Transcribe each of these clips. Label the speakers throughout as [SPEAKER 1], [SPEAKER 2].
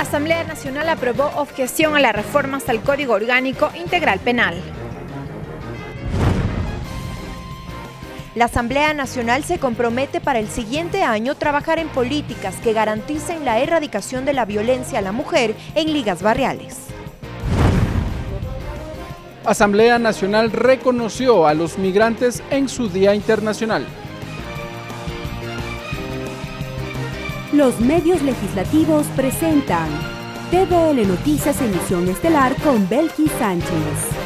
[SPEAKER 1] Asamblea Nacional aprobó objeción a las reformas al Código Orgánico Integral Penal.
[SPEAKER 2] La Asamblea Nacional se compromete para el siguiente año trabajar en políticas que garanticen la erradicación de la violencia a la mujer en ligas barriales.
[SPEAKER 3] Asamblea Nacional reconoció a los migrantes en su Día Internacional.
[SPEAKER 4] Los medios legislativos presentan TVL Noticias Emisión Estelar con Belki Sánchez.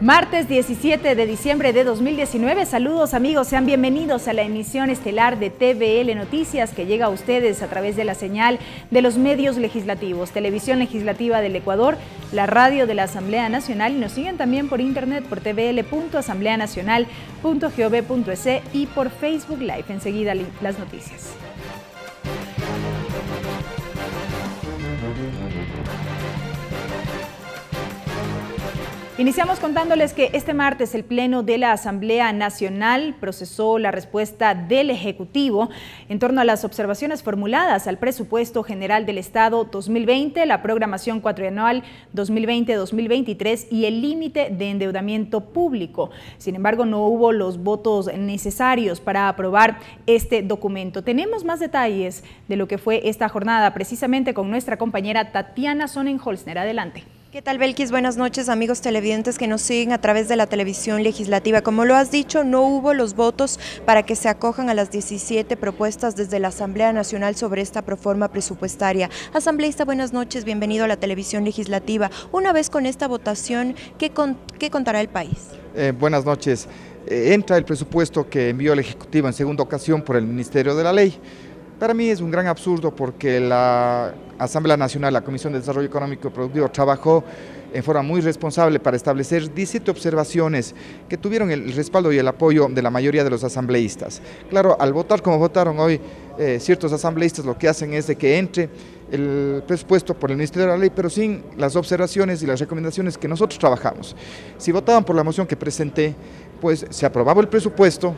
[SPEAKER 5] Martes 17 de diciembre de 2019, saludos amigos, sean bienvenidos a la emisión estelar de TVL Noticias que llega a ustedes a través de la señal de los medios legislativos, Televisión Legislativa del Ecuador, la radio de la Asamblea Nacional y nos siguen también por internet por tvl.asambleanacional.gov.es y por Facebook Live. Enseguida las noticias. Iniciamos contándoles que este martes el Pleno de la Asamblea Nacional procesó la respuesta del Ejecutivo en torno a las observaciones formuladas al presupuesto general del Estado 2020, la programación cuatrianual 2020-2023 y el límite de endeudamiento público. Sin embargo, no hubo los votos necesarios para aprobar este documento. Tenemos más detalles de lo que fue esta jornada precisamente con nuestra compañera Tatiana Sonnenholzner. Adelante.
[SPEAKER 2] ¿Qué tal, Belkis? Buenas noches, amigos televidentes que nos siguen a través de la televisión legislativa. Como lo has dicho, no hubo los votos para que se acojan a las 17 propuestas desde la Asamblea Nacional sobre esta proforma presupuestaria. Asambleísta, buenas noches, bienvenido a la televisión legislativa. Una vez con esta votación, ¿qué, contará el país?
[SPEAKER 6] Eh, buenas noches. Eh, entra el presupuesto que envió el Ejecutivo en segunda ocasión por el Ministerio de la Ley. Para mí es un gran absurdo porque la Asamblea Nacional, la Comisión de Desarrollo Económico y Productivo, trabajó en forma muy responsable para establecer 17 observaciones que tuvieron el respaldo y el apoyo de la mayoría de los asambleístas. Claro, al votar como votaron hoy eh, ciertos asambleístas, lo que hacen es de que entre el presupuesto por el Ministerio de la Ley, pero sin las observaciones y las recomendaciones que nosotros trabajamos. Si votaban por la moción que presenté, pues se aprobaba el presupuesto,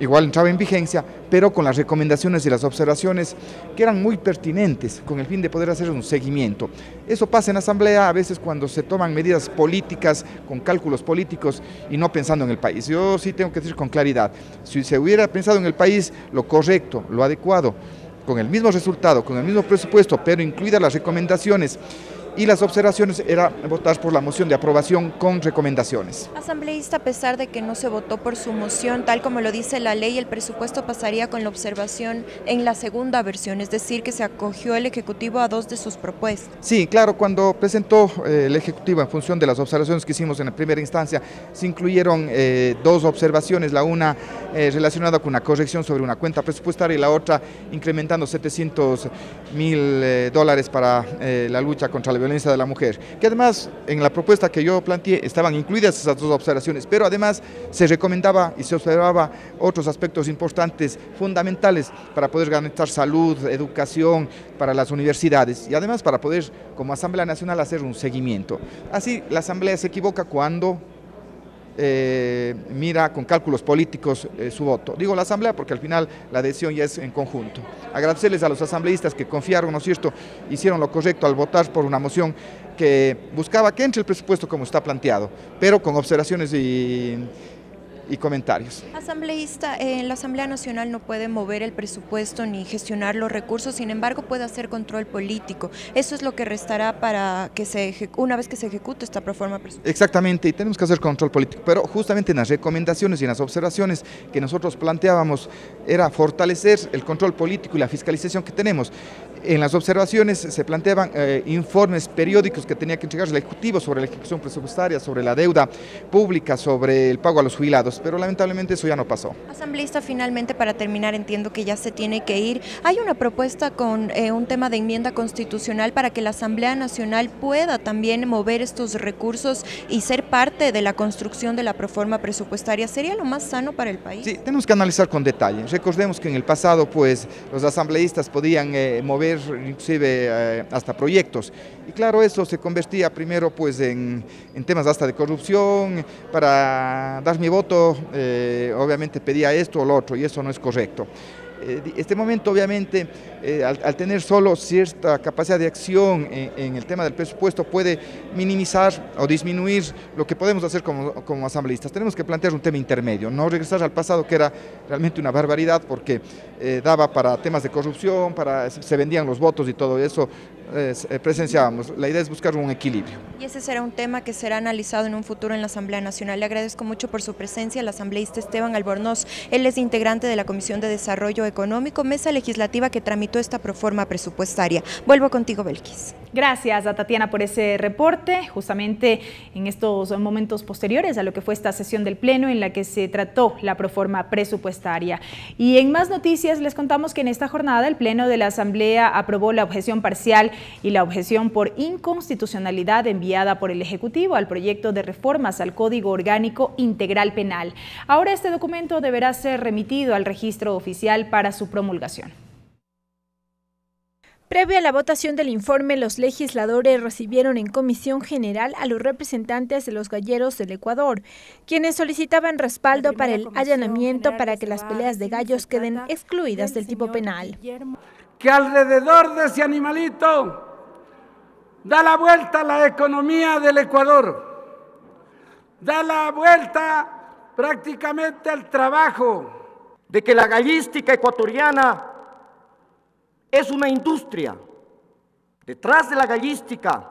[SPEAKER 6] igual entraba en vigencia, pero con las recomendaciones y las observaciones que eran muy pertinentes, con el fin de poder hacer un seguimiento. Eso pasa en asamblea a veces cuando se toman medidas políticas, con cálculos políticos y no pensando en el país. Yo sí tengo que decir con claridad, si se hubiera pensado en el país lo correcto, lo adecuado, con el mismo resultado, con el mismo presupuesto, pero incluidas las recomendaciones y las observaciones era votar por la moción de aprobación con recomendaciones.
[SPEAKER 2] Asambleísta, a pesar de que no se votó por su moción, tal como lo dice la ley, el presupuesto pasaría con la observación en la segunda versión, es decir, que se acogió el Ejecutivo a dos de sus propuestas.
[SPEAKER 6] Sí, claro, cuando presentó eh, el Ejecutivo en función de las observaciones que hicimos en la primera instancia, se incluyeron eh, dos observaciones, la una eh, relacionada con una corrección sobre una cuenta presupuestaria y la otra incrementando 700 mil dólares para la lucha contra la violencia de la mujer, que además en la propuesta que yo planteé estaban incluidas esas dos observaciones, pero además se recomendaba y se observaba otros aspectos importantes, fundamentales para poder garantizar salud, educación para las universidades y además para poder como Asamblea Nacional hacer un seguimiento. Así la Asamblea se equivoca cuando eh, mira con cálculos políticos eh, su voto. Digo la Asamblea porque al final la decisión ya es en conjunto. Agradecerles a los asambleístas que confiaron, ¿no es cierto?, hicieron lo correcto al votar por una moción que buscaba que entre el presupuesto como está planteado, pero con observaciones y y comentarios.
[SPEAKER 2] Asambleísta, en eh, la Asamblea Nacional no puede mover el presupuesto ni gestionar los recursos, sin embargo puede hacer control político. Eso es lo que restará para que se una vez que se ejecute esta proforma presupuestaria.
[SPEAKER 6] Exactamente, y tenemos que hacer control político, pero justamente en las recomendaciones y en las observaciones que nosotros planteábamos era fortalecer el control político y la fiscalización que tenemos. En las observaciones se planteaban eh, informes periódicos que tenía que entregar el Ejecutivo sobre la ejecución presupuestaria, sobre la deuda pública, sobre el pago a los jubilados, pero lamentablemente eso ya no pasó.
[SPEAKER 2] Asambleísta, finalmente, para terminar, entiendo que ya se tiene que ir. Hay una propuesta con eh, un tema de enmienda constitucional para que la Asamblea Nacional pueda también mover estos recursos y ser parte de la construcción de la proforma presupuestaria. ¿Sería lo más sano para el país?
[SPEAKER 6] Sí, tenemos que analizar con detalle. Recordemos que en el pasado, pues, los asambleístas podían eh, mover inclusive eh, hasta proyectos. Y claro, eso se convertía primero pues en, temas hasta de corrupción, para dar mi voto eh, obviamente pedía esto o lo otro y eso no es correcto. Eh, este momento obviamente eh, al, tener solo cierta capacidad de acción en, el tema del presupuesto puede minimizar o disminuir lo que podemos hacer como, como, asambleístas. Tenemos que plantear un tema intermedio, no regresar al pasado que era realmente una barbaridad porque eh, daba para temas de corrupción, para se vendían los votos y todo eso, presenciábamos. La idea es buscar un equilibrio.
[SPEAKER 7] Y ese será un tema que será analizado en un futuro en la Asamblea Nacional. Le agradezco mucho por su presencia, el asambleísta Esteban Albornoz. Él es integrante de la Comisión de Desarrollo Económico, mesa legislativa que tramitó esta proforma presupuestaria. Vuelvo contigo, Belkis.
[SPEAKER 5] Gracias a Tatiana por ese reporte, justamente en estos momentos posteriores a lo que fue esta sesión del Pleno en la que se trató la proforma presupuestaria. Y en más noticias les contamos que en esta jornada el Pleno de la Asamblea aprobó la objeción parcial y la objeción por inconstitucionalidad enviada por el Ejecutivo al proyecto de reformas al Código Orgánico Integral Penal. Ahora este documento deberá ser remitido al registro oficial para su promulgación.
[SPEAKER 1] Previo a la votación del informe, los legisladores recibieron en comisión general a los representantes de los galleros del Ecuador, quienes solicitaban respaldo para el allanamiento para que las peleas de gallos queden excluidas del tipo penal.
[SPEAKER 8] Que alrededor de ese animalito da la vuelta a la economía del Ecuador, da la vuelta prácticamente al trabajo.
[SPEAKER 9] De que la gallística ecuatoriana es una industria. Detrás de la gallística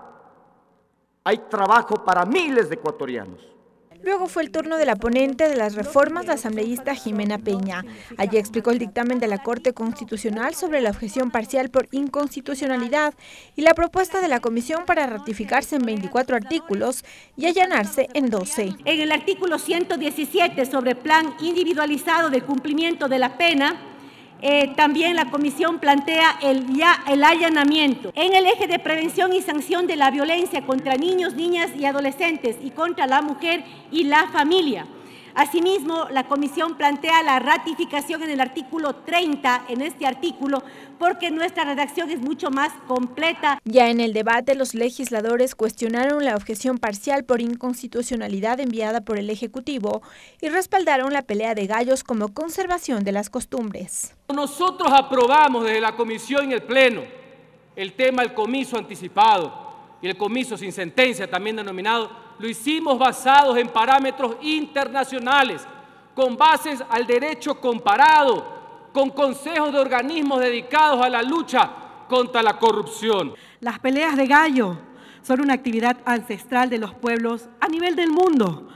[SPEAKER 9] hay trabajo para miles de ecuatorianos.
[SPEAKER 1] Luego fue el turno de la ponente de las reformas, la asambleísta Jimena Peña. Allí explicó el dictamen de la Corte Constitucional sobre la objeción parcial por inconstitucionalidad y la propuesta de la Comisión para ratificarse en 24 artículos y allanarse en 12.
[SPEAKER 10] En el artículo 117 sobre plan individualizado de cumplimiento de la pena, eh, también la comisión plantea el, ya, el allanamiento en el eje de prevención y sanción de la violencia contra niños, niñas y adolescentes y contra la mujer y la familia. Asimismo, la comisión plantea la ratificación en el artículo 30, en este artículo, porque nuestra redacción es mucho más completa.
[SPEAKER 1] Ya en el debate, los legisladores cuestionaron la objeción parcial por inconstitucionalidad enviada por el Ejecutivo y respaldaron la pelea de gallos como conservación de las costumbres.
[SPEAKER 11] Nosotros aprobamos desde la comisión y el Pleno el tema del comiso anticipado y el comiso sin sentencia, también denominado, lo hicimos basados en parámetros internacionales, con bases al derecho comparado, con consejos de organismos dedicados a la lucha contra la corrupción.
[SPEAKER 12] Las peleas de gallo son una actividad ancestral de los pueblos a nivel del mundo,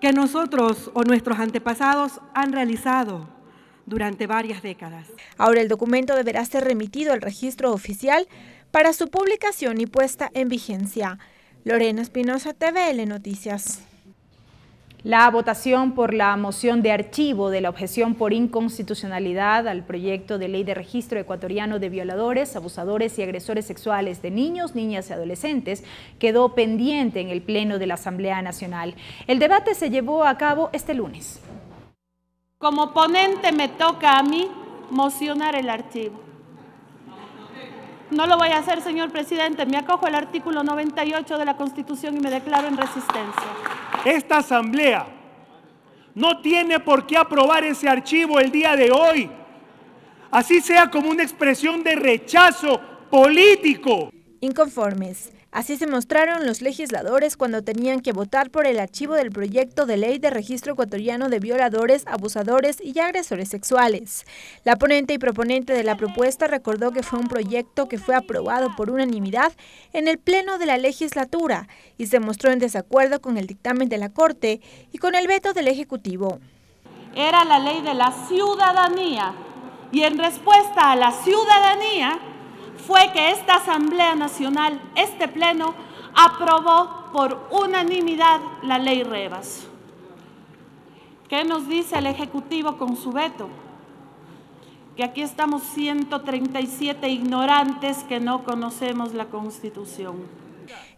[SPEAKER 12] que nosotros o nuestros antepasados han realizado durante varias décadas.
[SPEAKER 1] Ahora el documento deberá ser remitido al registro oficial para su publicación y puesta en vigencia. Lorena Espinosa, TVL Noticias.
[SPEAKER 5] La votación por la moción de archivo de la objeción por inconstitucionalidad al proyecto de ley de registro ecuatoriano de violadores, abusadores y agresores sexuales de niños, niñas y adolescentes quedó pendiente en el Pleno de la Asamblea Nacional. El debate se llevó a cabo este lunes.
[SPEAKER 13] Como ponente me toca a mí mocionar el archivo. No lo voy a hacer, señor presidente. Me acojo al artículo 98 de la Constitución y me declaro en resistencia.
[SPEAKER 14] Esta asamblea no tiene por qué aprobar ese archivo el día de hoy. Así sea como una expresión de rechazo político.
[SPEAKER 1] Inconformes. Así se mostraron los legisladores cuando tenían que votar por el archivo del proyecto de ley de registro ecuatoriano de violadores, abusadores y agresores sexuales. La ponente y proponente de la propuesta recordó que fue un proyecto que fue aprobado por unanimidad en el Pleno de la legislatura y se mostró en desacuerdo con el dictamen de la Corte y con el veto del Ejecutivo.
[SPEAKER 13] Era la ley de la ciudadanía y en respuesta a la ciudadanía fue que esta Asamblea Nacional, este Pleno, aprobó por unanimidad la ley Rebas. ¿Qué nos dice el Ejecutivo con su veto? Que aquí estamos 137 ignorantes que no conocemos la Constitución.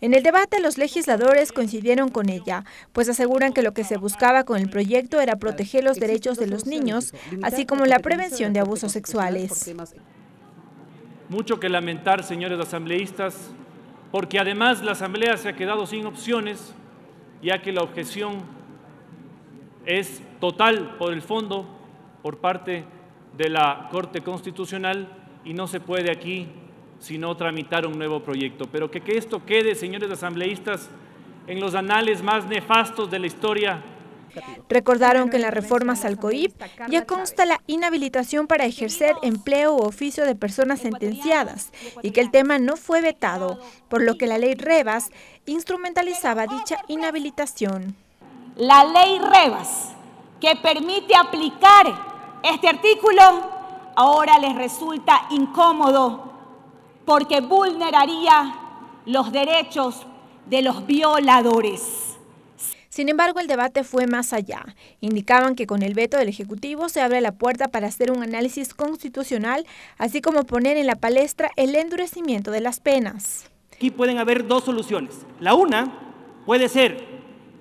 [SPEAKER 1] En el debate los legisladores coincidieron con ella, pues aseguran que lo que se buscaba con el proyecto era proteger los derechos de los niños, así como la prevención de abusos sexuales.
[SPEAKER 15] Mucho que lamentar, señores asambleístas, porque además la Asamblea se ha quedado sin opciones, ya que la objeción es total por el fondo por parte de la Corte Constitucional y no se puede aquí sino tramitar un nuevo proyecto. Pero que, que esto quede, señores asambleístas, en los anales más nefastos de la historia
[SPEAKER 1] Recordaron que en las reformas al COIP ya consta la inhabilitación para ejercer empleo u oficio de personas sentenciadas y que el tema no fue vetado, por lo que la ley Rebas instrumentalizaba dicha inhabilitación.
[SPEAKER 13] La ley Rebas, que permite aplicar este artículo, ahora les resulta incómodo porque vulneraría los derechos de los violadores.
[SPEAKER 1] Sin embargo, el debate fue más allá. Indicaban que con el veto del Ejecutivo se abre la puerta para hacer un análisis constitucional, así como poner en la palestra el endurecimiento de las penas.
[SPEAKER 16] Aquí pueden haber dos soluciones. La una puede ser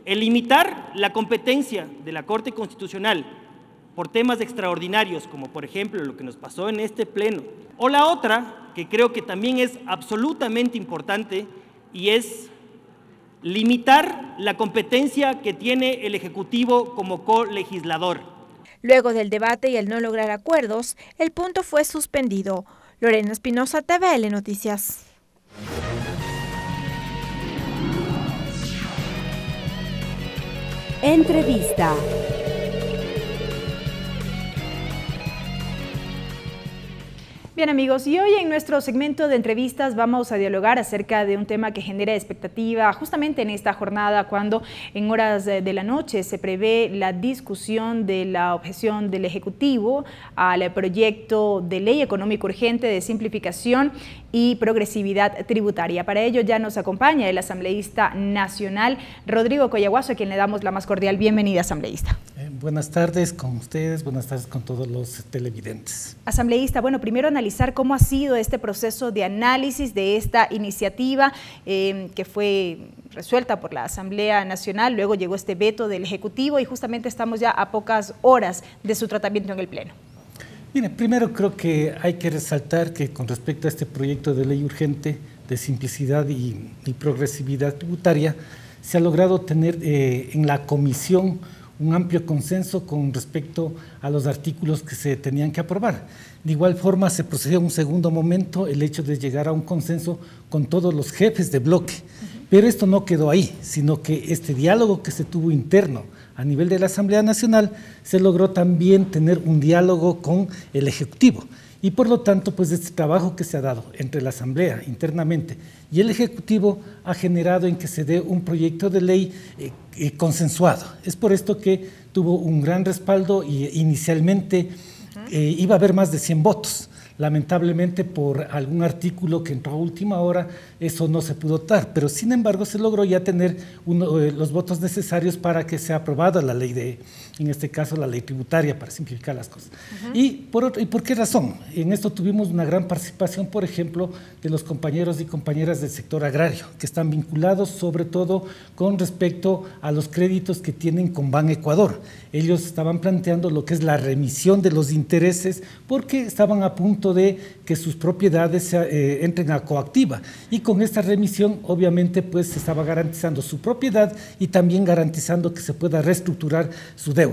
[SPEAKER 16] el limitar la competencia de la Corte Constitucional por temas extraordinarios, como por ejemplo lo que nos pasó en este pleno. O la otra, que creo que también es absolutamente importante, y es limitar la competencia que tiene el Ejecutivo como colegislador.
[SPEAKER 1] Luego del debate y el no lograr acuerdos, el punto fue suspendido. Lorena Espinosa, TVL Noticias.
[SPEAKER 4] Entrevista.
[SPEAKER 5] Bien amigos, y hoy en nuestro segmento de entrevistas vamos a dialogar acerca de un tema que genera expectativa justamente en esta jornada cuando en horas de la noche se prevé la discusión de la objeción del Ejecutivo al proyecto de ley económico urgente de simplificación y progresividad tributaria. Para ello ya nos acompaña el asambleísta nacional Rodrigo Coyaguaso, a quien le damos la más cordial bienvenida, asambleísta.
[SPEAKER 17] Eh, buenas tardes con ustedes, buenas tardes con todos los televidentes.
[SPEAKER 5] Asambleísta, bueno, primero analizar cómo ha sido este proceso de análisis de esta iniciativa eh, que fue resuelta por la Asamblea Nacional, luego llegó este veto del Ejecutivo y justamente estamos ya a pocas horas de su tratamiento en el Pleno.
[SPEAKER 17] Mire, primero creo que hay que resaltar que con respecto a este proyecto de ley urgente de simplicidad y, progresividad tributaria, se ha logrado tener eh, en la comisión un amplio consenso con respecto a los artículos que se tenían que aprobar. De igual forma, se procedió a un segundo momento el hecho de llegar a un consenso con todos los jefes de bloque. Pero esto no quedó ahí, sino que este diálogo que se tuvo interno a nivel de la Asamblea Nacional, se logró también tener un diálogo con el Ejecutivo. Y por lo tanto, pues este trabajo que se ha dado entre la Asamblea internamente y el Ejecutivo ha generado en que se dé un proyecto de ley eh, eh, consensuado. Es por esto que tuvo un gran respaldo y inicialmente eh, iba a haber más de 100 votos. Lamentablemente por algún artículo que entró a última hora, eso no se pudo dar, pero sin embargo se logró ya tener eh, los votos necesarios para que sea aprobada la ley de, en este caso la ley tributaria, para simplificar las cosas. y, por ¿Y por qué razón? En esto tuvimos una gran participación, por ejemplo, de los compañeros y compañeras del sector agrario, que están vinculados sobre todo con respecto a los créditos que tienen con Ban Ecuador. Ellos estaban planteando lo que es la remisión de los intereses porque estaban a punto de que sus propiedades eh, entren a coactiva. Y con esta remisión, obviamente, pues se estaba garantizando su propiedad y también garantizando que se pueda reestructurar su deuda.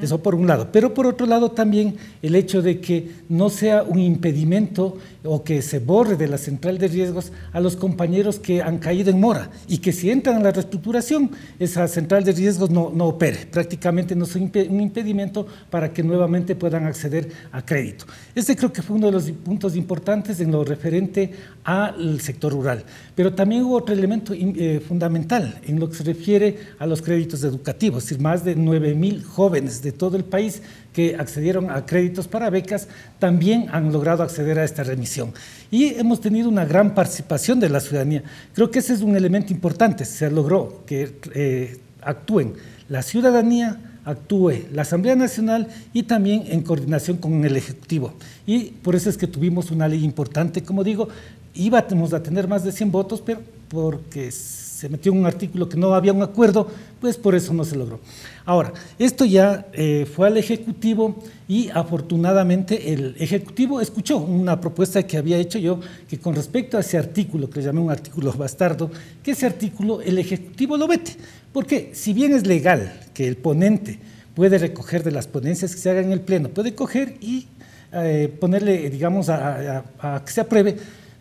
[SPEAKER 17] Eso por un lado. Pero por otro lado también el hecho de que no sea un impedimento o que se borre de la central de riesgos a los compañeros que han caído en mora y que si entran a la reestructuración, esa central de riesgos no, no opere. Prácticamente no es un impedimento para que nuevamente puedan acceder a crédito. Este creo que fue uno de los puntos importantes en lo referente al sector rural. Pero también hubo otro elemento eh, fundamental en lo que se refiere a los créditos educativos, es decir, más de 9 mil jóvenes de todo el país que accedieron a créditos para becas también han logrado acceder a esta remisión. Y hemos tenido una gran participación de la ciudadanía. Creo que ese es un elemento importante. Se logró que eh, actúen la ciudadanía, actúe la Asamblea Nacional y también en coordinación con el Ejecutivo. Y por eso es que tuvimos una ley importante, como digo, íbamos a tener más de 100 votos, pero porque se metió un artículo que no había un acuerdo, pues por eso no se logró. Ahora, esto ya eh, fue al Ejecutivo y afortunadamente el Ejecutivo escuchó una propuesta que había hecho yo, que con respecto a ese artículo, que le llamé un artículo bastardo, que ese artículo el Ejecutivo lo vete. Porque si bien es legal que el ponente puede recoger de las ponencias que se hagan en el Pleno, puede coger y eh, ponerle, digamos, a, que se apruebe,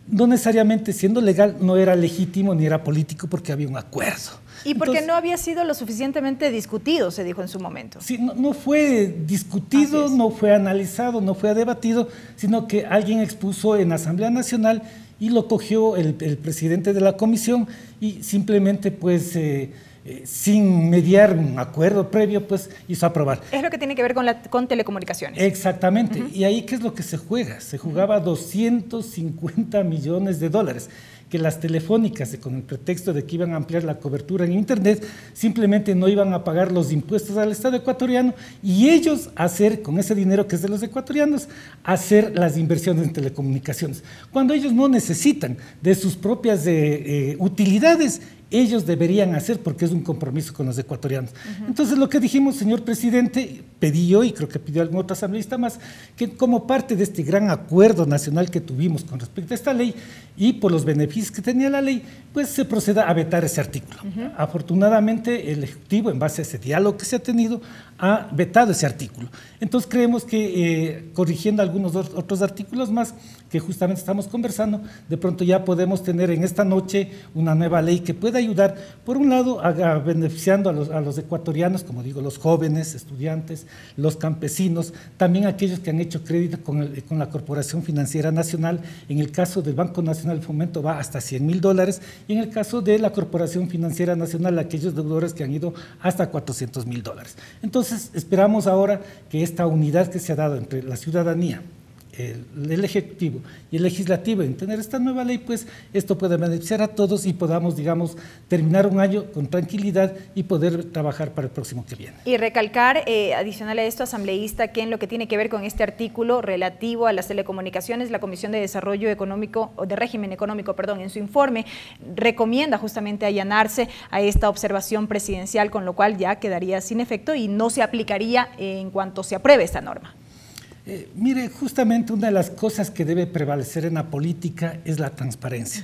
[SPEAKER 17] no necesariamente siendo legal, no era legítimo ni era político porque había un acuerdo.
[SPEAKER 5] Y porque no había sido lo suficientemente discutido, se dijo en su momento.
[SPEAKER 17] Sí, no, fue discutido, no fue analizado, no fue debatido, sino que alguien expuso en Asamblea Nacional y lo cogió el, presidente de la comisión y simplemente pues... Eh, eh, sin mediar un acuerdo previo, pues hizo aprobar.
[SPEAKER 5] Es lo que tiene que ver con, la, con telecomunicaciones.
[SPEAKER 17] Exactamente. Y ahí, ¿qué es lo que se juega? Se jugaba 250 millones de dólares que las telefónicas, con el pretexto de que iban a ampliar la cobertura en Internet, simplemente no iban a pagar los impuestos al Estado ecuatoriano y ellos hacer, con ese dinero que es de los ecuatorianos, hacer las inversiones en telecomunicaciones. Cuando ellos no necesitan de sus propias eh, eh, utilidades, ellos deberían hacer porque es un compromiso con los ecuatorianos. Entonces lo que dijimos, señor presidente, pedí yo y creo que pidió algún otro asambleísta más, que como parte de este gran acuerdo nacional que tuvimos con respecto a esta ley y por los beneficios que tenía la ley, pues se proceda a vetar ese artículo. Afortunadamente el Ejecutivo, en base a ese diálogo que se ha tenido, ha vetado ese artículo. Entonces creemos que eh, corrigiendo algunos otros artículos más que justamente estamos conversando, de pronto ya podemos tener en esta noche una nueva ley que pueda ayudar, por un lado, a, beneficiando a los, ecuatorianos, como digo, los jóvenes, estudiantes, los campesinos, también aquellos que han hecho crédito con, con la Corporación Financiera Nacional. En el caso del Banco Nacional de Fomento va hasta 100 mil dólares y en el caso de la Corporación Financiera Nacional, aquellos deudores que han ido hasta 400 mil dólares. Entonces, esperamos ahora que esta unidad que se ha dado entre la ciudadanía, el, Ejecutivo y el Legislativo en tener esta nueva ley, pues esto puede beneficiar a todos y podamos, digamos, terminar un año con tranquilidad y poder trabajar para el próximo que viene.
[SPEAKER 5] Y recalcar, eh, adicional a esto, asambleísta, que en lo que tiene que ver con este artículo relativo a las telecomunicaciones, la Comisión de Desarrollo Económico, o de Régimen Económico, perdón, en su informe, recomienda justamente allanarse a esta observación presidencial, con lo cual ya quedaría sin efecto y no se aplicaría en cuanto se apruebe esta norma.
[SPEAKER 17] Eh, mire, justamente una de las cosas que debe prevalecer en la política es la transparencia.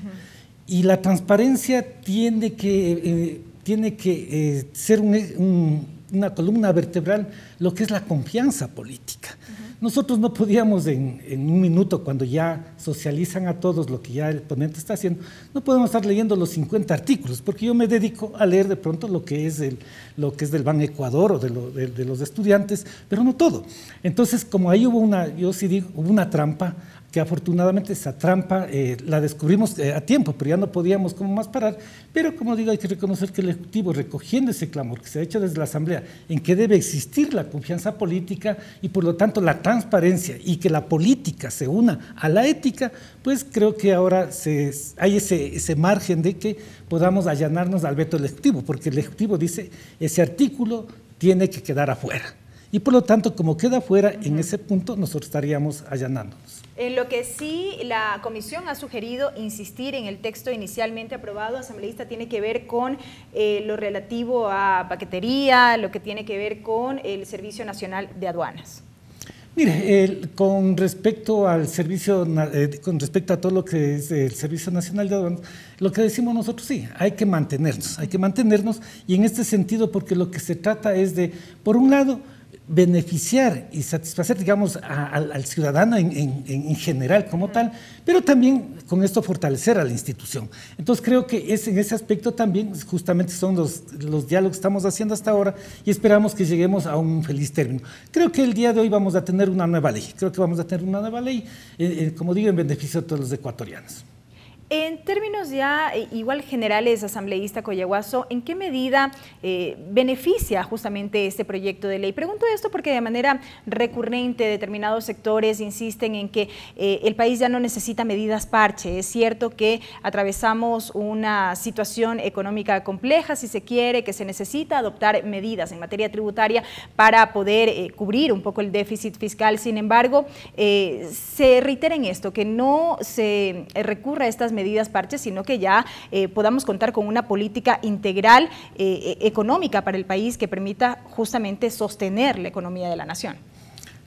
[SPEAKER 17] Y la transparencia tiene que, eh, tiene que eh, ser una columna vertebral lo que es la confianza política. Nosotros no podíamos en, un minuto, cuando ya socializan a todos lo que ya el ponente está haciendo, no podemos estar leyendo los 50 artículos, porque yo me dedico a leer de pronto lo que es, el, lo que es del Ban Ecuador o de, de los estudiantes, pero no todo. Entonces, como ahí hubo una, yo sí digo, hubo una trampa, que afortunadamente esa trampa eh, la descubrimos eh, a tiempo, pero ya no podíamos como más parar. Pero como digo, hay que reconocer que el Ejecutivo, recogiendo ese clamor que se ha hecho desde la Asamblea, en que debe existir la confianza política y por lo tanto la transparencia y que la política se una a la ética, pues creo que ahora se, hay ese, ese margen de que podamos allanarnos al veto del Ejecutivo, porque el Ejecutivo dice, ese artículo tiene que quedar afuera. Y por lo tanto, como queda afuera, en ese punto nosotros estaríamos allanándonos.
[SPEAKER 5] En lo que sí la comisión ha sugerido insistir en el texto inicialmente aprobado, asambleísta, tiene que ver con eh, lo relativo a paquetería, lo que tiene que ver con el Servicio Nacional de Aduanas.
[SPEAKER 17] Mire, con respecto al servicio, eh, con respecto a todo lo que es el Servicio Nacional de Aduanas, lo que decimos nosotros sí, hay que mantenernos, hay que mantenernos y en este sentido porque lo que se trata es de, por un lado, beneficiar y satisfacer, digamos, al ciudadano en, general como tal, pero también con esto fortalecer a la institución. Entonces creo que es, en ese aspecto también justamente son los, los diálogos que estamos haciendo hasta ahora y esperamos que lleguemos a un feliz término. Creo que el día de hoy vamos a tener una nueva ley, creo que vamos a tener una nueva ley, eh, eh, como digo, en beneficio de todos los ecuatorianos.
[SPEAKER 5] En términos ya eh, igual generales, asambleísta Coyahuaso, ¿en qué medida eh, beneficia justamente este proyecto de ley? Pregunto esto porque de manera recurrente determinados sectores insisten en que eh, el país ya no necesita medidas parche. Es cierto que atravesamos una situación económica compleja, si se quiere, que se necesita adoptar medidas en materia tributaria para poder cubrir un poco el déficit fiscal. Sin embargo, se reitera en esto, que no se recurra a estas medidas medidas parches, sino que ya eh, podamos contar con una política integral eh, económica para el país que permita justamente sostener la economía de la nación.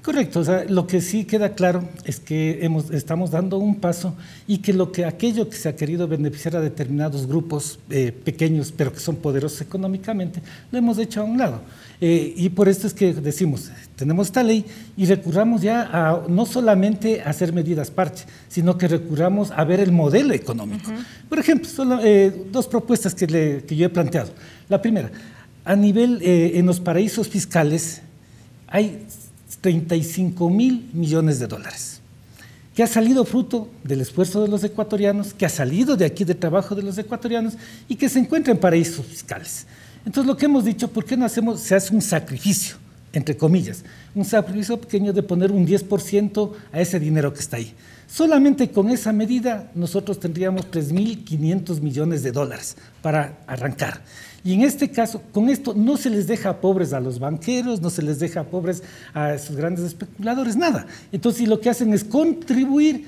[SPEAKER 17] Correcto, o sea, lo que sí queda claro es que estamos dando un paso y que lo que aquello que se ha querido beneficiar a determinados grupos eh, pequeños, pero que son poderosos económicamente, lo hemos hecho a un lado. Eh, y por esto es que decimos, tenemos esta ley y recurramos ya a no solamente a hacer medidas parche, sino que recurramos a ver el modelo económico. Por ejemplo, solo, eh, dos propuestas que, que, yo he planteado. La primera, a nivel en los paraísos fiscales hay 35 mil millones de dólares, que ha salido fruto del esfuerzo de los ecuatorianos, que ha salido de aquí de trabajo de los ecuatorianos y que se encuentra en paraísos fiscales. Entonces lo que hemos dicho, ¿por qué no hacemos, se hace un sacrificio, entre comillas, un sacrificio pequeño de poner un 10% a ese dinero que está ahí? Solamente con esa medida nosotros tendríamos 3.500 millones de dólares para arrancar. Y en este caso, con esto no se les deja pobres a los banqueros, no se les deja pobres a esos grandes especuladores, nada. Entonces lo que hacen es contribuir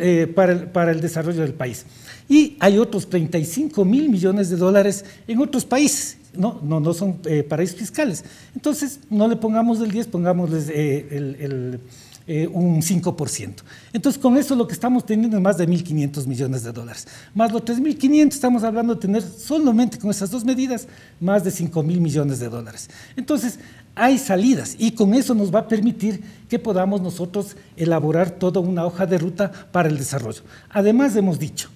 [SPEAKER 17] eh, para, el, desarrollo del país. Y hay otros 35 mil millones de dólares en otros países. No, no, no son eh, paraísos fiscales. Entonces, no le pongamos el 10, pongámosles eh, el eh, un 5%. Entonces, con eso lo que estamos teniendo es más de 1.500 millones de dólares. Más los 3.500 estamos hablando de tener solamente con esas dos medidas más de 5.000 millones de dólares. Entonces, hay salidas y con eso nos va a permitir que podamos nosotros elaborar toda una hoja de ruta para el desarrollo. Además, hemos dicho,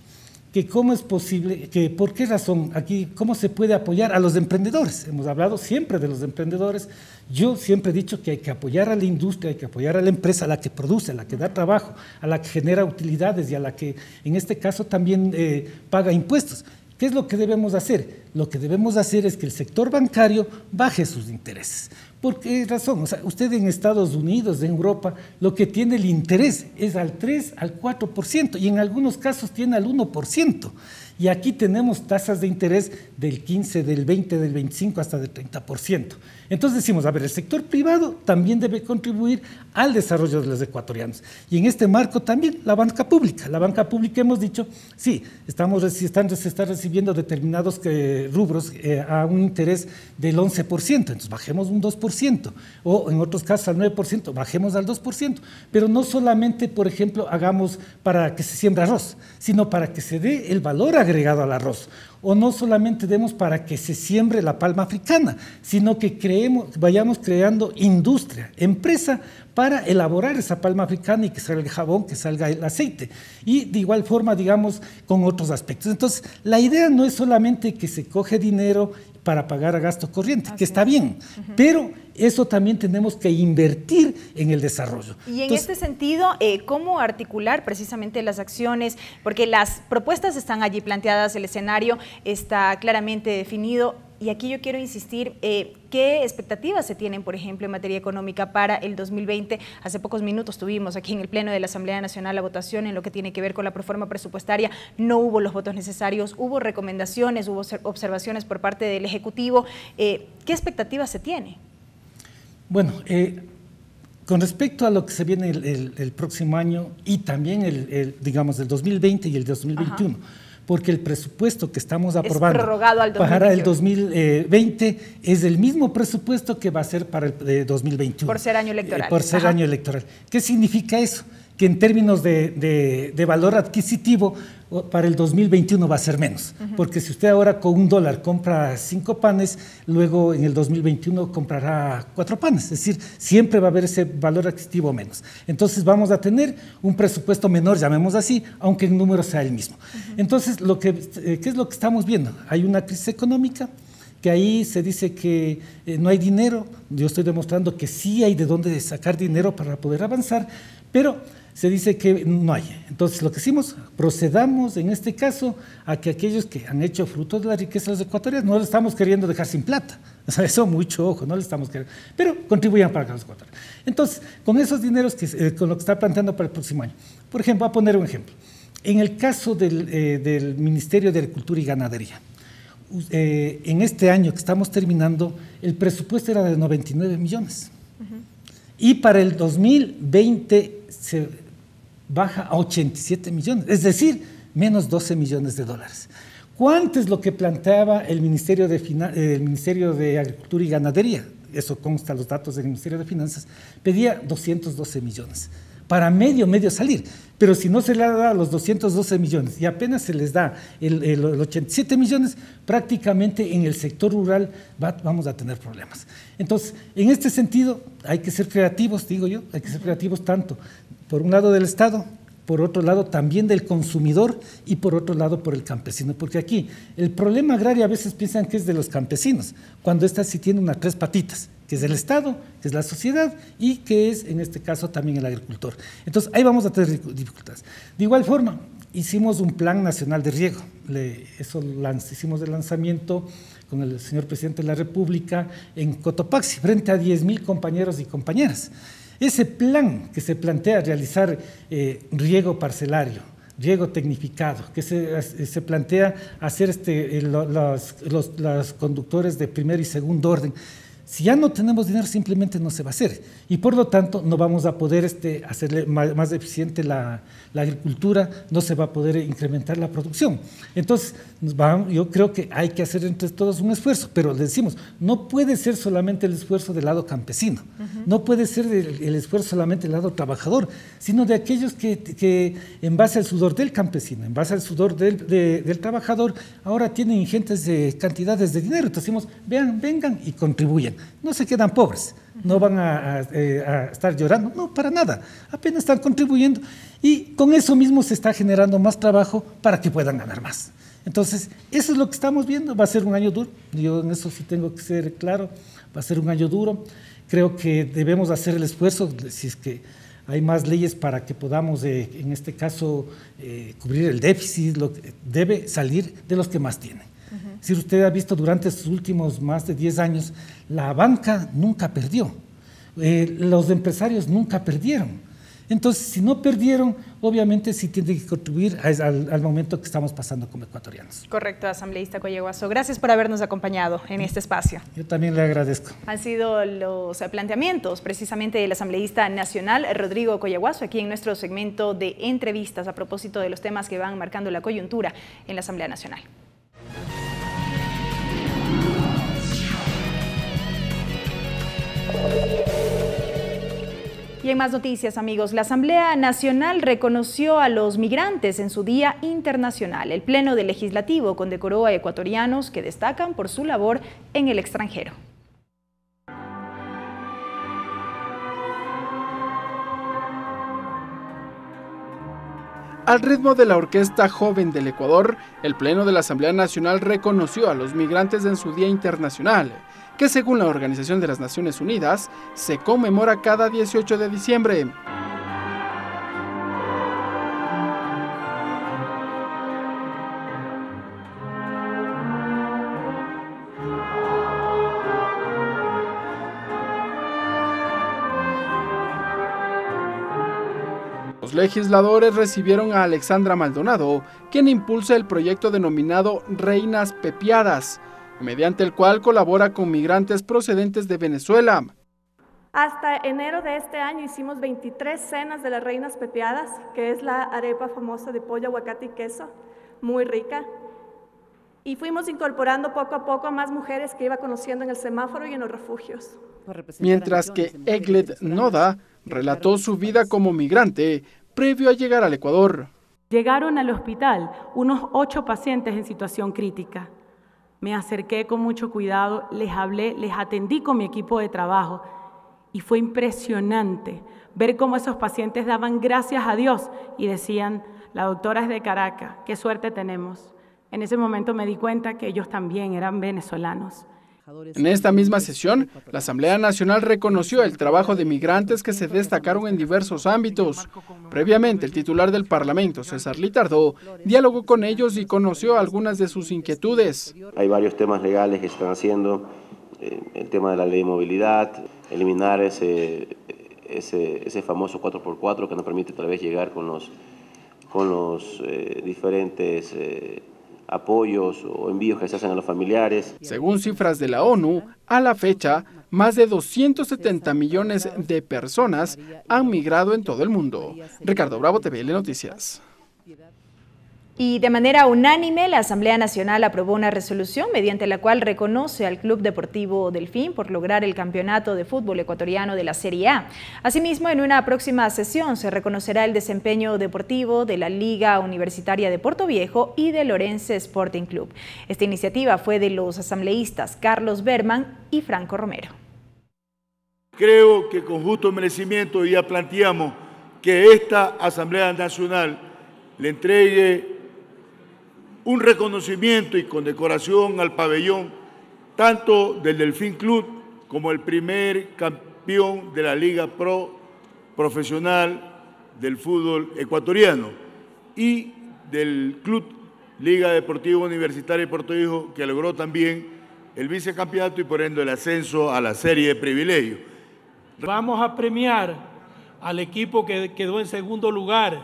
[SPEAKER 17] que cómo es posible, que por qué razón aquí, cómo se puede apoyar a los emprendedores. Hemos hablado siempre de los emprendedores. Yo siempre he dicho que hay que apoyar a la industria, hay que apoyar a la empresa, a la que produce, a la que da trabajo, a la que genera utilidades y a la que en este caso también eh, paga impuestos. ¿Qué es lo que debemos hacer? Lo que debemos hacer es que el sector bancario baje sus intereses. ¿Por qué razón? O sea, usted en Estados Unidos, en Europa, lo que tiene el interés es al 3, al 4% y en algunos casos tiene al 1%. Y aquí tenemos tasas de interés del 15, del 20, del 25 hasta del 30%. Entonces decimos, a ver, el sector privado también debe contribuir al desarrollo de los ecuatorianos. Y en este marco también la banca pública. La banca pública hemos dicho, sí, estamos, están, se está recibiendo determinados eh, rubros eh, a un interés del 11%, entonces bajemos un 2%, o en otros casos al 9%, bajemos al 2%, pero no solamente, por ejemplo, hagamos para que se siembre arroz, sino para que se dé el valor agregado al arroz. O no solamente demos para que se siembre la palma africana, sino que creemos, vayamos creando industria, empresa para elaborar esa palma africana y que salga el jabón, que salga el aceite. Y de igual forma, digamos, con otros aspectos. Entonces, la idea no es solamente que se coge dinero para pagar a gasto corriente, que está bien, pero eso también tenemos que invertir en el desarrollo.
[SPEAKER 5] Y en este sentido, eh, ¿cómo articular precisamente las acciones? Porque las propuestas están allí planteadas, el escenario está claramente definido. Y aquí yo quiero insistir, eh, ¿qué expectativas se tienen, por ejemplo, en materia económica para el 2020? Hace pocos minutos tuvimos aquí en el Pleno de la Asamblea Nacional la votación en lo que tiene que ver con la proforma presupuestaria. No hubo los votos necesarios, hubo recomendaciones, hubo observaciones por parte del Ejecutivo. Eh, ¿Qué expectativas se tiene?
[SPEAKER 17] Bueno, eh, con respecto a lo que se viene el, próximo año y también el, digamos, el 2020 y el 2021, porque el presupuesto que estamos aprobando para el 2020 es el mismo presupuesto que va a ser para el 2021.
[SPEAKER 5] Por ser año electoral.
[SPEAKER 17] por ser año electoral. ¿Qué significa eso? Que en términos de, de valor adquisitivo para el 2021 va a ser menos, porque si usted ahora con un dólar compra cinco panes, luego en el 2021 comprará cuatro panes, es decir, siempre va a haber ese valor adquisitivo menos. Entonces vamos a tener un presupuesto menor, llamemos así, aunque el número sea el mismo. Entonces, lo que, eh, ¿qué es lo que estamos viendo? Hay una crisis económica, que ahí se dice que eh, no hay dinero, yo estoy demostrando que sí hay de dónde sacar dinero para poder avanzar, pero se dice que no hay. Entonces, lo que hicimos, procedamos en este caso a que aquellos que han hecho fruto de la riqueza de los ecuatorianos, no les estamos queriendo dejar sin plata. O sea, eso mucho ojo, no le estamos queriendo. Pero contribuyan para los ecuatorianos. Entonces, con esos dineros, que, eh, con lo que está planteando para el próximo año. Por ejemplo, voy a poner un ejemplo. En el caso del, eh, Ministerio de Agricultura y Ganadería, eh, en este año que estamos terminando, el presupuesto era de 99 millones. Y para el 2020 se baja a 87 millones, es decir, menos 12 millones de dólares. ¿Cuánto es lo que planteaba el Ministerio de, Ministerio de Agricultura y Ganadería? eso consta los datos del Ministerio de Finanzas, pedía 212 millones para medio, medio salir. Pero si no se le da los 212 millones y apenas se les da el, 87 millones, prácticamente en el sector rural vamos a tener problemas. Entonces, en este sentido, hay que ser creativos, digo yo, hay que ser creativos tanto por un lado del Estado, por otro lado también del consumidor y por otro lado por el campesino. Porque aquí el problema agrario a veces piensan que es de los campesinos, cuando esta sí tiene unas tres patitas, que es el Estado, que es la sociedad y que es en este caso también el agricultor. Entonces ahí vamos a tener dificultades. De igual forma, hicimos un plan nacional de riego, eso hicimos el lanzamiento con el señor presidente de la República en Cotopaxi, frente a 10 mil compañeros y compañeras. Ese plan que se plantea realizar eh, riego parcelario, riego tecnificado, que se, plantea hacer este, eh, los, conductores de primer y segundo orden, si ya no tenemos dinero, simplemente no se va a hacer. Y por lo tanto, no vamos a poder este, hacerle más, eficiente la, agricultura, no se va a poder incrementar la producción. Entonces, yo creo que hay que hacer entre todos un esfuerzo, pero le decimos, no puede ser solamente el esfuerzo del lado campesino, no puede ser el, esfuerzo solamente del lado trabajador, sino de aquellos que, en base al sudor del campesino, en base al sudor del, del trabajador, ahora tienen ingentes cantidades de dinero. Entonces decimos, vean, vengan y contribuyan no se quedan pobres, no van eh, a, estar llorando, no, para nada, apenas están contribuyendo y con eso mismo se está generando más trabajo para que puedan ganar más. Entonces, eso es lo que estamos viendo, va a ser un año duro, yo en eso sí tengo que ser claro, va a ser un año duro, creo que debemos hacer el esfuerzo, si es que hay más leyes para que podamos, eh, en este caso, eh, cubrir el déficit, lo que debe salir de los que más tienen. Si usted ha visto durante estos últimos más de 10 años, la banca nunca perdió, eh, los empresarios nunca perdieron. Entonces, si no perdieron, obviamente sí tienen que contribuir al, momento que estamos pasando como ecuatorianos.
[SPEAKER 5] Correcto, asambleísta Coyeguazo. Gracias por habernos acompañado en este espacio.
[SPEAKER 17] Yo también le agradezco.
[SPEAKER 5] Han sido los planteamientos precisamente del asambleísta nacional Rodrigo Coyeguazo aquí en nuestro segmento de entrevistas a propósito de los temas que van marcando la coyuntura en la Asamblea Nacional. Y en más noticias, amigos, la Asamblea Nacional reconoció a los migrantes en su Día Internacional. El Pleno del Legislativo condecoró a ecuatorianos que destacan por su labor en el extranjero.
[SPEAKER 3] Al ritmo de la Orquesta Joven del Ecuador, el Pleno de la Asamblea Nacional reconoció a los migrantes en su Día Internacional que según la Organización de las Naciones Unidas se conmemora cada 18 de diciembre. Los legisladores recibieron a Alexandra Maldonado, quien impulsa el proyecto denominado Reinas Pepiadas, mediante el cual colabora con migrantes procedentes de Venezuela.
[SPEAKER 18] Hasta enero de este año hicimos 23 cenas de las reinas pepeadas, que es la arepa famosa de pollo, aguacate y queso, muy rica. Y fuimos incorporando poco a poco a más mujeres que iba conociendo en el semáforo y en los refugios.
[SPEAKER 3] Mientras que Eglet Noda relató su vida como migrante previo a llegar al Ecuador.
[SPEAKER 19] Llegaron al hospital unos ocho pacientes en situación crítica. Me acerqué con mucho cuidado, les hablé, les atendí con mi equipo de trabajo y fue impresionante ver cómo esos pacientes daban gracias a Dios y decían, la doctora es de Caracas, qué suerte tenemos. En ese momento me di cuenta que ellos también eran venezolanos.
[SPEAKER 3] En esta misma sesión, la Asamblea Nacional reconoció el trabajo de migrantes que se destacaron en diversos ámbitos. Previamente, el titular del Parlamento, César Litardo, dialogó con ellos y conoció algunas de sus inquietudes.
[SPEAKER 20] Hay varios temas legales que se están haciendo, eh, el tema de la ley de movilidad, eliminar ese, ese, famoso 4x4 que nos permite tal vez llegar con los, con los eh, diferentes... Eh, apoyos o envíos que se hacen a los familiares.
[SPEAKER 3] Según cifras de la ONU, a la fecha, más de 270 millones de personas han migrado en todo el mundo. Ricardo Bravo, TVL Noticias.
[SPEAKER 5] Y de manera unánime, la Asamblea Nacional aprobó una resolución mediante la cual reconoce al Club Deportivo Delfín por lograr el campeonato de fútbol ecuatoriano de la Serie A. Asimismo, en una próxima sesión se reconocerá el desempeño deportivo de la Liga Universitaria de Puerto Viejo y de Lorense Sporting Club. Esta iniciativa fue de los asambleístas Carlos Berman y Franco Romero.
[SPEAKER 21] Creo que con justo merecimiento ya planteamos que esta Asamblea Nacional le entregue un reconocimiento y condecoración al pabellón tanto del Delfín Club como el primer campeón de la Liga Pro Profesional del fútbol ecuatoriano y del Club Liga Deportiva Universitaria de Puerto Hijo que logró también el vicecampeonato y por el ascenso a la serie de privilegio.
[SPEAKER 22] Vamos a premiar al equipo que quedó en segundo lugar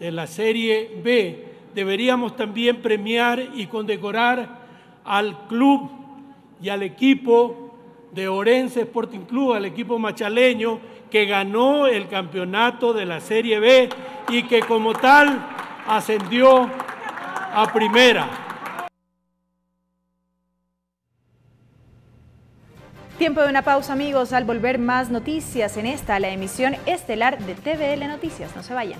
[SPEAKER 22] en la serie B deberíamos también premiar y condecorar al club y al equipo de Orense Sporting Club, al equipo machaleño que ganó el campeonato de la Serie B y que como tal ascendió a primera.
[SPEAKER 5] Tiempo de una pausa amigos, al volver más noticias en esta, la emisión estelar de TVL Noticias. No se vayan.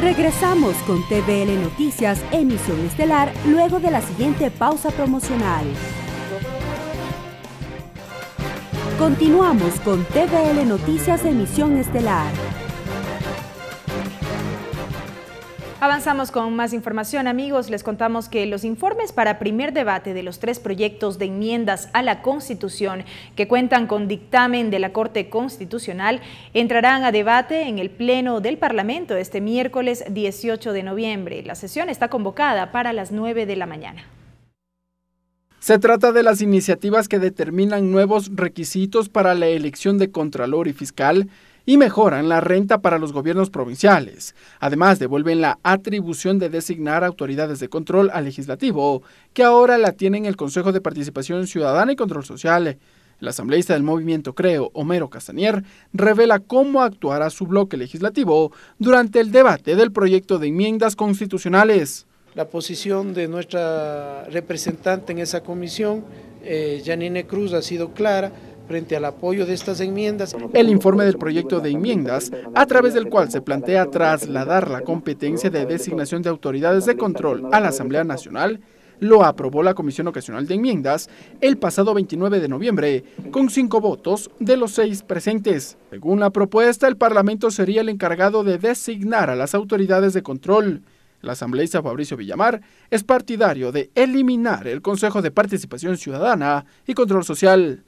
[SPEAKER 4] Regresamos con TVL Noticias, emisión estelar, luego de la siguiente pausa promocional. Continuamos con TVL Noticias, emisión estelar.
[SPEAKER 5] Avanzamos con más información, amigos. Les contamos que los informes para primer debate de los tres proyectos de enmiendas a la Constitución que cuentan con dictamen de la Corte Constitucional entrarán a debate en el Pleno del Parlamento este miércoles 18 de noviembre. La sesión está convocada para las 9 de la mañana.
[SPEAKER 3] Se trata de las iniciativas que determinan nuevos requisitos para la elección de Contralor y Fiscal, y mejoran la renta para los gobiernos provinciales. Además, devuelven la atribución de designar autoridades de control al legislativo, que ahora la tienen el Consejo de Participación Ciudadana y Control Social. El asambleísta del movimiento Creo, Homero Castanier, revela cómo actuará su bloque legislativo durante el debate del proyecto de enmiendas constitucionales.
[SPEAKER 23] La posición de nuestra representante en esa comisión, eh, Janine Cruz, ha sido clara frente al apoyo de estas enmiendas.
[SPEAKER 3] El informe del proyecto de enmiendas, a través del cual se plantea trasladar la competencia de designación de autoridades de control a la Asamblea Nacional, lo aprobó la Comisión Ocasional de Enmiendas el pasado 29 de noviembre, con cinco votos de los seis presentes. Según la propuesta, el Parlamento sería el encargado de designar a las autoridades de control. El asambleísta Fabricio Villamar es partidario de eliminar el Consejo de Participación Ciudadana y Control Social.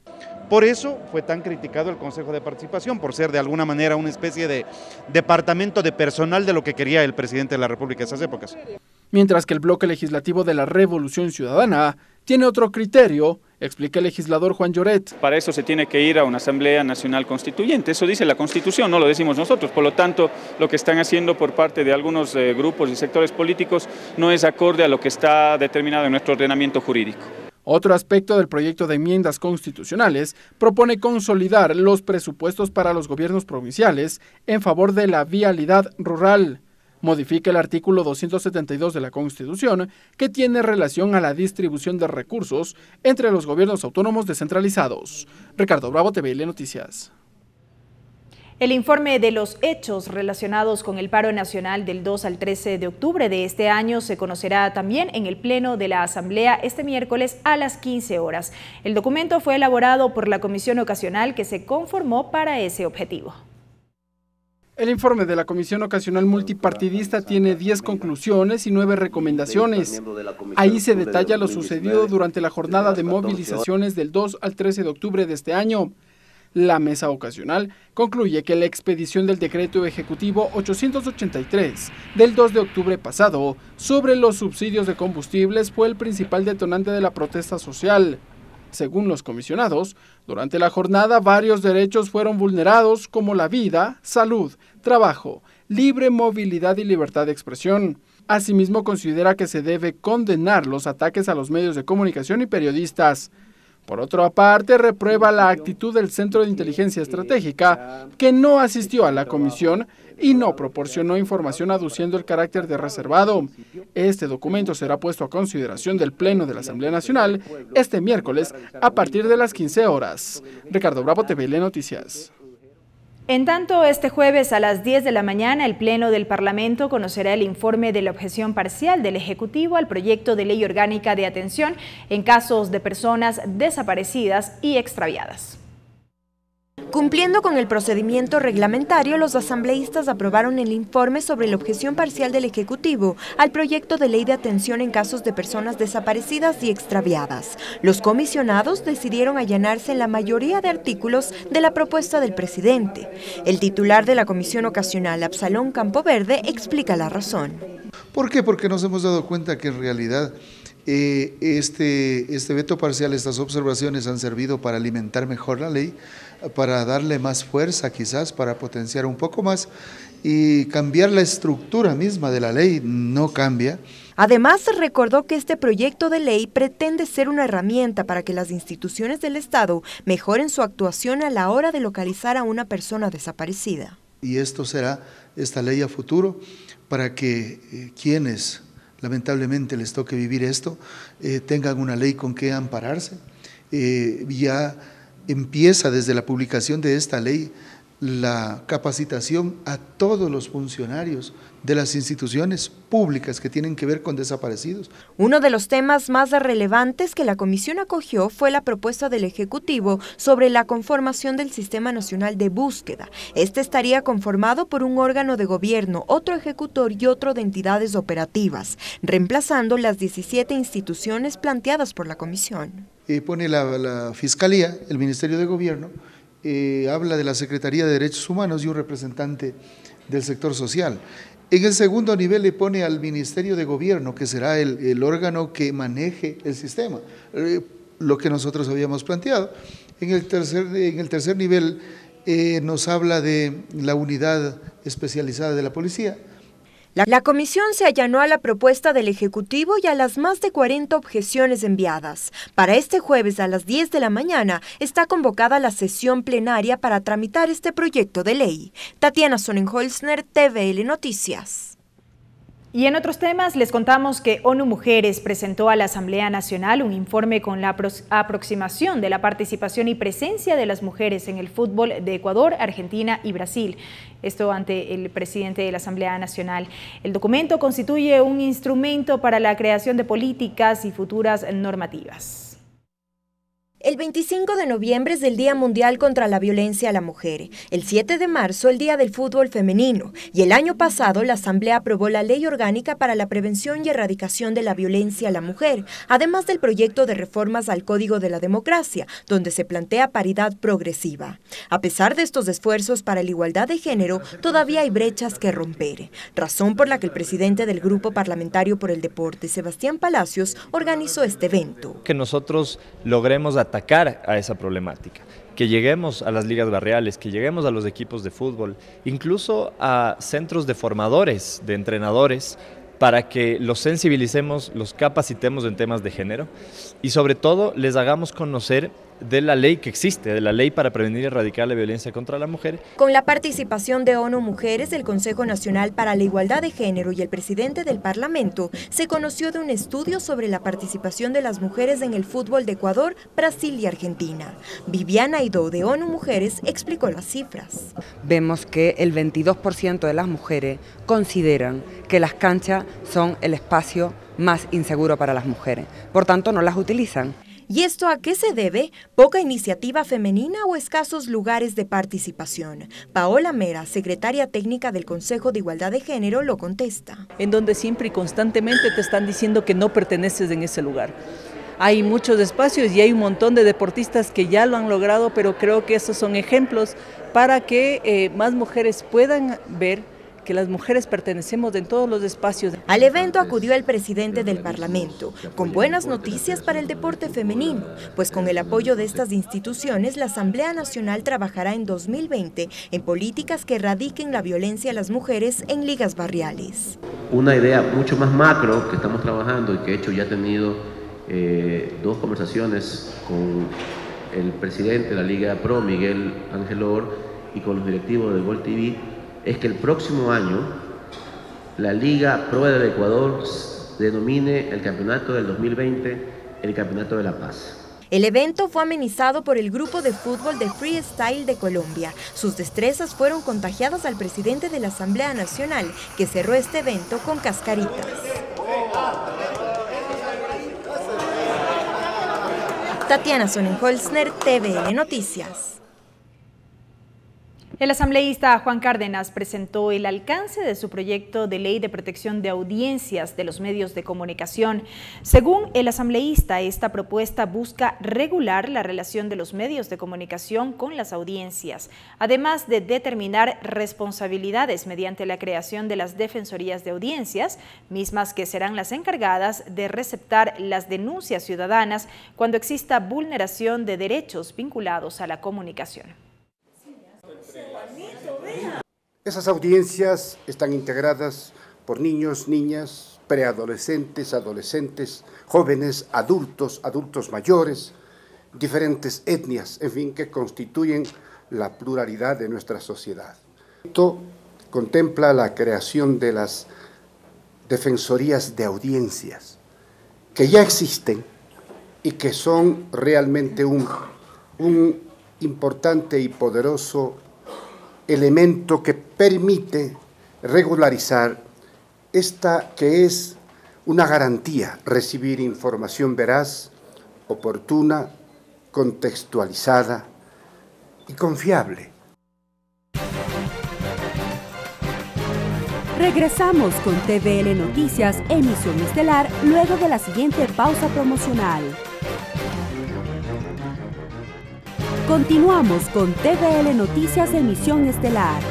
[SPEAKER 24] Por eso fue tan criticado el Consejo de Participación, por ser de alguna manera una especie de departamento de personal de lo que quería el presidente de la República en esas épocas.
[SPEAKER 3] Mientras que el bloque legislativo de la Revolución Ciudadana tiene otro criterio, explica el legislador Juan Lloret.
[SPEAKER 25] Para eso se tiene que ir a una Asamblea Nacional Constituyente, eso dice la Constitución, no lo decimos nosotros. Por lo tanto, lo que están haciendo por parte de algunos eh, grupos y sectores políticos no es acorde a lo que está determinado en nuestro ordenamiento jurídico.
[SPEAKER 3] Otro aspecto del proyecto de enmiendas constitucionales propone consolidar los presupuestos para los gobiernos provinciales en favor de la vialidad rural. Modifica el artículo 272 de la Constitución que tiene relación a la distribución de recursos entre los gobiernos autónomos descentralizados. Ricardo Bravo, TVL Noticias.
[SPEAKER 5] El informe de los hechos relacionados con el paro nacional del 2 al 13 de octubre de este año se conocerá también en el Pleno de la Asamblea este miércoles a las 15 horas. El documento fue elaborado por la Comisión Ocasional que se conformó para ese objetivo.
[SPEAKER 3] El informe de la Comisión Ocasional Multipartidista tiene 10 conclusiones y 9 recomendaciones. Ahí se detalla lo sucedido durante la jornada de movilizaciones del 2 al 13 de octubre de este año. La mesa ocasional concluye que la expedición del decreto ejecutivo 883 del 2 de octubre pasado sobre los subsidios de combustibles fue el principal detonante de la protesta social. Según los comisionados, durante la jornada varios derechos fueron vulnerados como la vida, salud, trabajo, libre movilidad y libertad de expresión. Asimismo, considera que se debe condenar los ataques a los medios de comunicación y periodistas. Por otra parte, reprueba la actitud del Centro de Inteligencia Estratégica, que no asistió a la comisión y no proporcionó información aduciendo el carácter de reservado. Este documento será puesto a consideración del Pleno de la Asamblea Nacional este miércoles a partir de las 15 horas. Ricardo Bravo, TVL Noticias.
[SPEAKER 5] En tanto, este jueves a las 10 de la mañana, el Pleno del Parlamento conocerá el informe de la objeción parcial del Ejecutivo al proyecto de ley orgánica de atención en casos de personas desaparecidas y extraviadas.
[SPEAKER 2] Cumpliendo con el procedimiento reglamentario, los asambleístas aprobaron el informe sobre la objeción parcial del Ejecutivo al proyecto de ley de atención en casos de personas desaparecidas y extraviadas. Los comisionados decidieron allanarse en la mayoría de artículos de la propuesta del presidente. El titular de la comisión ocasional, Absalón Campoverde, explica la razón.
[SPEAKER 26] ¿Por qué? Porque nos hemos dado cuenta que en realidad eh, este, este veto parcial, estas observaciones han servido para alimentar mejor la ley, para darle más fuerza quizás, para potenciar un poco más y cambiar la estructura misma de la ley no cambia.
[SPEAKER 2] Además, recordó que este proyecto de ley pretende ser una herramienta para que las instituciones del Estado mejoren su actuación a la hora de localizar a una persona desaparecida.
[SPEAKER 26] Y esto será esta ley a futuro para que eh, quienes lamentablemente les toque vivir esto, eh, tengan una ley con que ampararse. Eh, ya empieza desde la publicación de esta ley la capacitación a todos los funcionarios de las instituciones públicas que tienen que ver con desaparecidos.
[SPEAKER 2] Uno de los temas más relevantes que la comisión acogió fue la propuesta del Ejecutivo sobre la conformación del Sistema Nacional de Búsqueda. Este estaría conformado por un órgano de gobierno, otro ejecutor y otro de entidades operativas, reemplazando las 17 instituciones planteadas por la comisión.
[SPEAKER 26] Eh, pone la, Fiscalía, el Ministerio de Gobierno, eh, habla de la Secretaría de Derechos Humanos y un representante del sector social. En el segundo nivel le pone al Ministerio de Gobierno, que será el, órgano que maneje el sistema, eh, lo que nosotros habíamos planteado. En el tercer, en el tercer nivel nos habla de la unidad especializada de la policía,
[SPEAKER 2] la, comisión se allanó a la propuesta del Ejecutivo y a las más de 40 objeciones enviadas. Para este jueves a las 10 de la mañana está convocada la sesión plenaria para tramitar este proyecto de ley. Tatiana Sonnenholzner, TVL Noticias.
[SPEAKER 5] Y en otros temas les contamos que ONU Mujeres presentó a la Asamblea Nacional un informe con la aproximación de la participación y presencia de las mujeres en el fútbol de Ecuador, Argentina y Brasil. Esto ante el presidente de la Asamblea Nacional. El documento constituye un instrumento para la creación de políticas y futuras normativas.
[SPEAKER 2] El 25 de noviembre es el Día Mundial contra la Violencia a la Mujer, el 7 de marzo el Día del Fútbol Femenino y el año pasado la Asamblea aprobó la Ley Orgánica para la Prevención y Erradicación de la Violencia a la Mujer, además del proyecto de reformas al Código de la Democracia, donde se plantea paridad progresiva. A pesar de estos esfuerzos para la igualdad de género, todavía hay brechas que romper, razón por la que el presidente del Grupo Parlamentario por el Deporte, Sebastián Palacios, organizó este evento.
[SPEAKER 27] Que nosotros logremos atacar a esa problemática, que lleguemos a las ligas barriales, que lleguemos a los equipos de fútbol, incluso a centros de formadores, de entrenadores, para que los sensibilicemos, los capacitemos en temas de género y sobre todo les hagamos conocer de la ley que existe, de la ley para prevenir y erradicar la violencia contra la mujer.
[SPEAKER 2] Con la participación de ONU Mujeres, del Consejo Nacional para la Igualdad de Género y el presidente del Parlamento, se conoció de un estudio sobre la participación de las mujeres en el fútbol de Ecuador, Brasil y Argentina. Viviana Aidó de ONU Mujeres explicó las cifras.
[SPEAKER 28] Vemos que el 22% de las mujeres consideran que las canchas son el espacio más inseguro para las mujeres. Por tanto, no las utilizan.
[SPEAKER 2] ¿Y esto a qué se debe? ¿Poca iniciativa femenina o escasos lugares de participación? Paola Mera, secretaria técnica del Consejo de Igualdad de Género, lo contesta.
[SPEAKER 29] En donde siempre y constantemente te están diciendo que no perteneces en ese lugar. Hay muchos espacios y hay un montón de deportistas que ya lo han logrado, pero creo que estos son ejemplos para que eh, más mujeres puedan ver que las mujeres pertenecemos en todos los espacios.
[SPEAKER 2] Al evento acudió el presidente del Parlamento, con buenas noticias para el deporte femenino, pues con el apoyo de estas instituciones, la Asamblea Nacional trabajará en 2020 en políticas que erradiquen la violencia a las mujeres en ligas barriales.
[SPEAKER 20] Una idea mucho más macro que estamos trabajando y que de hecho ya ha tenido eh, dos conversaciones con el presidente de la Liga Pro, Miguel Ángel Or, y con los directivos de Gol TV, es que el próximo año la Liga Pro del Ecuador denomine el campeonato del 2020 el Campeonato de la Paz.
[SPEAKER 2] El evento fue amenizado por el grupo de fútbol de freestyle de Colombia. Sus destrezas fueron contagiadas al presidente de la Asamblea Nacional, que cerró este evento con cascaritas. Tatiana Sonnenholzner, TVN Noticias.
[SPEAKER 5] El asambleísta Juan Cárdenas presentó el alcance de su proyecto de ley de protección de audiencias de los medios de comunicación. Según el asambleísta, esta propuesta busca regular la relación de los medios de comunicación con las audiencias, además de determinar responsabilidades mediante la creación de las defensorías de audiencias, mismas que serán las encargadas de receptar las denuncias ciudadanas cuando exista vulneración de derechos vinculados a la comunicación.
[SPEAKER 30] Esas audiencias están integradas por niños, niñas, preadolescentes, adolescentes, jóvenes, adultos, adultos mayores, diferentes etnias, en fin, que constituyen la pluralidad de nuestra sociedad. Esto contempla la creación de las defensorías de audiencias, que ya existen y que son realmente un, un importante y poderoso elemento que permite regularizar esta que es una garantía, recibir información veraz, oportuna, contextualizada y confiable.
[SPEAKER 4] Regresamos con TVL Noticias, emisión estelar, luego de la siguiente pausa promocional. Continuamos con TVL Noticias Emisión Estelar.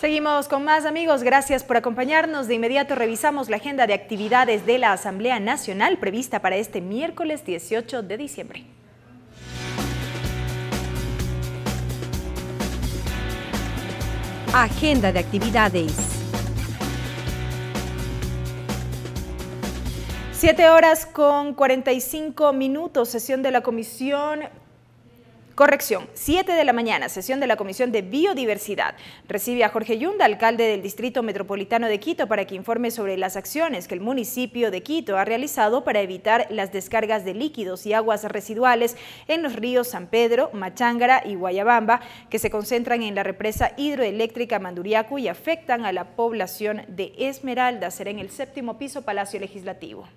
[SPEAKER 5] Seguimos con más amigos, gracias por acompañarnos. De inmediato revisamos la agenda de actividades de la Asamblea Nacional prevista para este miércoles 18 de diciembre.
[SPEAKER 2] Agenda de actividades.
[SPEAKER 5] Siete horas con 45 minutos, sesión de la Comisión Corrección, 7 de la mañana, sesión de la Comisión de Biodiversidad. Recibe a Jorge Yunda, alcalde del Distrito Metropolitano de Quito, para que informe sobre las acciones que el municipio de Quito ha realizado para evitar las descargas de líquidos y aguas residuales en los ríos San Pedro, Machángara y Guayabamba, que se concentran en la represa hidroeléctrica Manduriacu y afectan a la población de Esmeralda. Será en el séptimo piso Palacio Legislativo.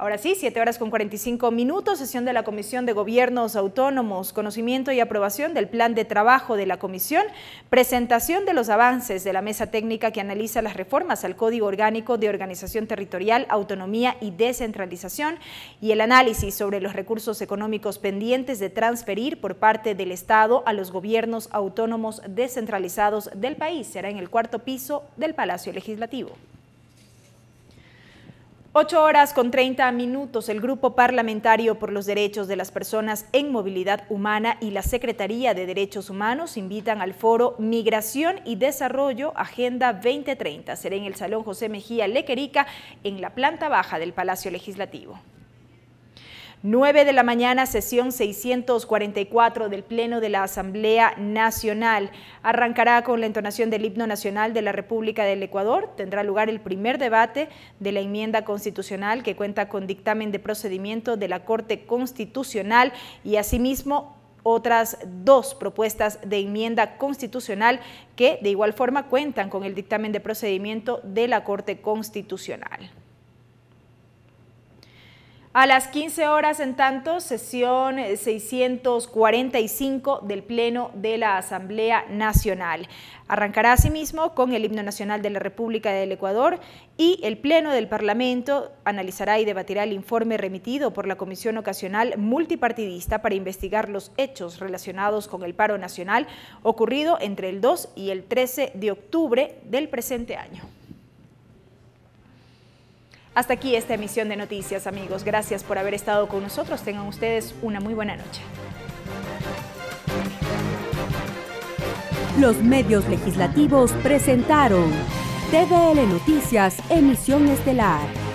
[SPEAKER 5] Ahora sí, 7 horas con 45 minutos, sesión de la Comisión de Gobiernos Autónomos, conocimiento y aprobación del plan de trabajo de la Comisión, presentación de los avances de la mesa técnica que analiza las reformas al Código Orgánico de Organización Territorial, Autonomía y Descentralización y el análisis sobre los recursos económicos pendientes de transferir por parte del Estado a los gobiernos autónomos descentralizados del país. Será en el cuarto piso del Palacio Legislativo. 8 horas con 30 minutos, el Grupo Parlamentario por los Derechos de las Personas en Movilidad Humana y la Secretaría de Derechos Humanos invitan al foro Migración y Desarrollo Agenda 2030. Será en el Salón José Mejía Lequerica, en la planta baja del Palacio Legislativo. 9 de la mañana, sesión 644 del Pleno de la Asamblea Nacional. Arrancará con la entonación del himno nacional de la República del Ecuador. Tendrá lugar el primer debate de la enmienda constitucional que cuenta con dictamen de procedimiento de la Corte Constitucional y asimismo otras dos propuestas de enmienda constitucional que de igual forma cuentan con el dictamen de procedimiento de la Corte Constitucional. A las 15 horas, en tanto, sesión 645 del Pleno de la Asamblea Nacional. Arrancará asimismo con el himno nacional de la República del Ecuador y el Pleno del Parlamento analizará y debatirá el informe remitido por la Comisión Ocasional Multipartidista para investigar los hechos relacionados con el paro nacional ocurrido entre el 2 y el 13 de octubre del presente año. Hasta aquí esta emisión de noticias, amigos. Gracias por haber estado con nosotros. Tengan ustedes una muy buena noche.
[SPEAKER 4] Los medios legislativos presentaron TVL Noticias, emisión estelar.